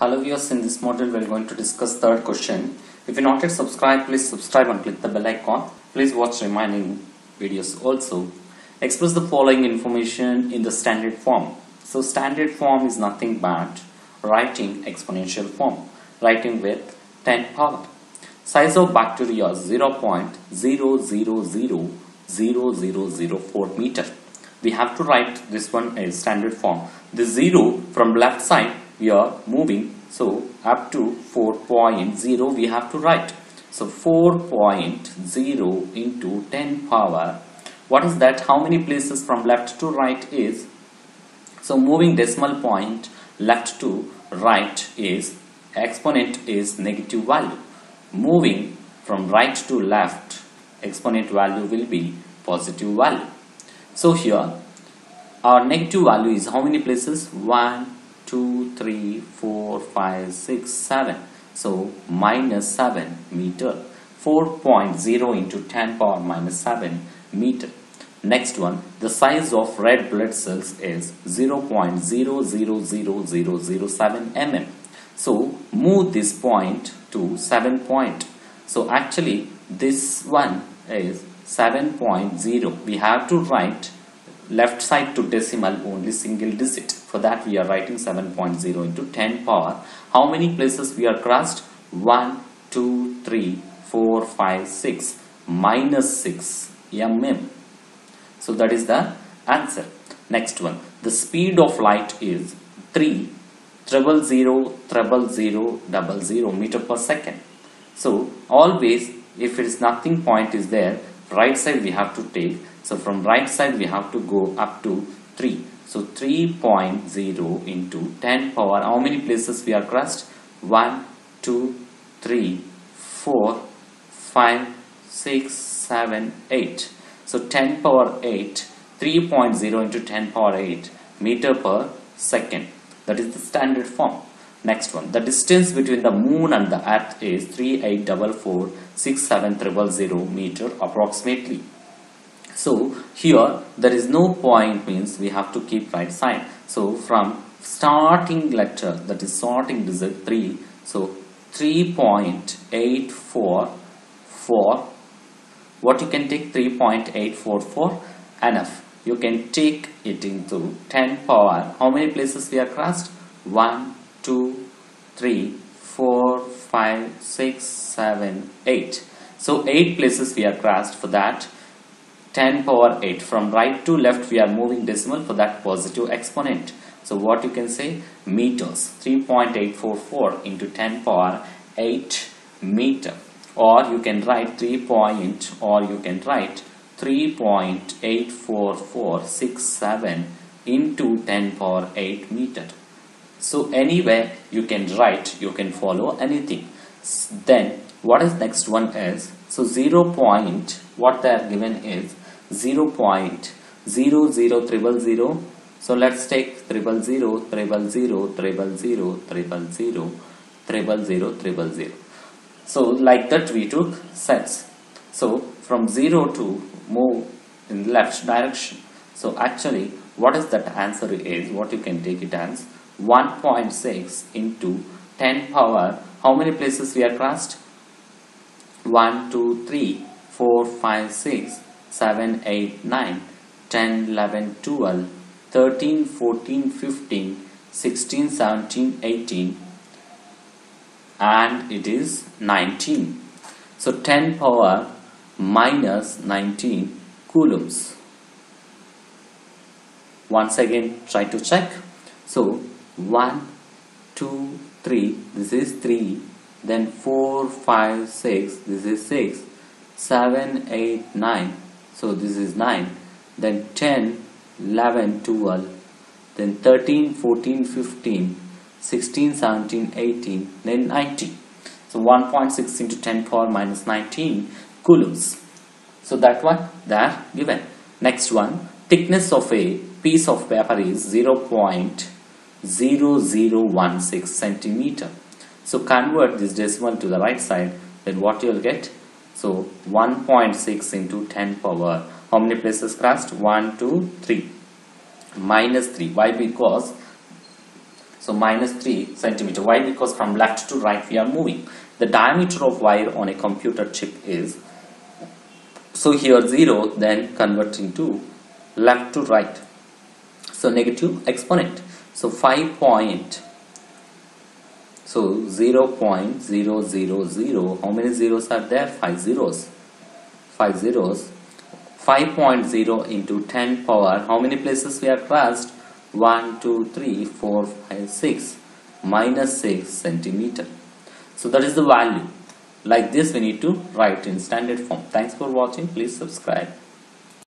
Hello viewers, in this module we are going to discuss third question. If you are not yet subscribed, please subscribe and click the bell icon. Please watch remaining videos also. Express the following information in the standard form. So standard form is nothing but writing exponential form, writing with 10 power. Size of bacteria 0.0000004 meter. We have to write this one as standard form. The 0 from left side we are moving so up to 4.0 we have to write. So 4.0 into 10 power. What is that? How many places from left to right is? So moving decimal point left to right is exponent is negative value moving from right to left exponent value will be positive value so here our negative value is how many places 1 2 3 4 5 6 7 so minus 7 meter 4.0 into 10 power minus 7 meter next one the size of red blood cells is 0.000007 mm so move this point to 7 point. So actually this one is 7.0. We have to write left side to decimal only single digit. For that we are writing 7.0 into 10 power. How many places we are crossed? 1, 2, 3, 4, 5, 6. Minus 6 mm. So that is the answer. Next one. The speed of light is 3 triple zero triple zero double zero meter per second so always if it is nothing point is there right side we have to take so from right side we have to go up to 3 so 3.0 into 10 power. How many places we are crossed 1 2 3 4 5 6 7 8 so 10 power 8 3.0 into 10 power 8 meter per second. That is the standard form. Next one, the distance between the moon and the earth is 38446700 meter approximately. So here there is no point means we have to keep right side. So from starting letter that is starting digit 3 so 3.844 what you can take 3.844 enough you can take it into 10 power. How many places we are crossed? 1, 2, 3, 4, 5, 6, 7, 8. So 8 places we are crossed for that. 10 power 8. From right to left we are moving decimal for that positive exponent. So what you can say? Meters. 3.844 into 10 power 8 meter. Or you can write 3 point or you can write 3.84467 into 10 power 8 meter. So anywhere you can write, you can follow anything. Then what is next one is, so 0 point, what they are given is 0 point 0 0 So let's take triple 0, 0, 0, 0, 0, 0. So like that we took sets. So from 0 to move in left direction. So actually what is that answer is what you can take it as 1.6 into 10 power how many places we are crossed 1 2 3 4 5 6 7 8 9 10 11 12 13 14 15 16 17 18 and it is 19 so 10 power minus 19 coulombs. Once again try to check. So 1, 2, 3, this is 3, then 4, 5, 6, this is 6, 7, 8, 9, so this is 9, then 10, 11, 12, then 13, 14, 15, 16, 17, 18, then 19. So 1.6 into 10 power minus 19 coulombs. So that one are given. Next one thickness of a piece of paper is 0.0016 centimeter. So convert this decimal to the right side then what you will get? So 1.6 into 10 power. How many places crossed? 1, 2, 3. Minus 3. Why? Because so minus 3 centimeter why because from left to right we are moving the diameter of wire on a computer chip is so here 0 then converting to left to right so negative exponent so 5 point so 0 0.000 how many zeros are there? 5 zeros. 5 zeros. 5.0 into 10 power how many places we are crossed? 1 2 3 4 5 6 minus 6 centimeter. So that is the value. Like this we need to write in standard form. Thanks for watching. Please subscribe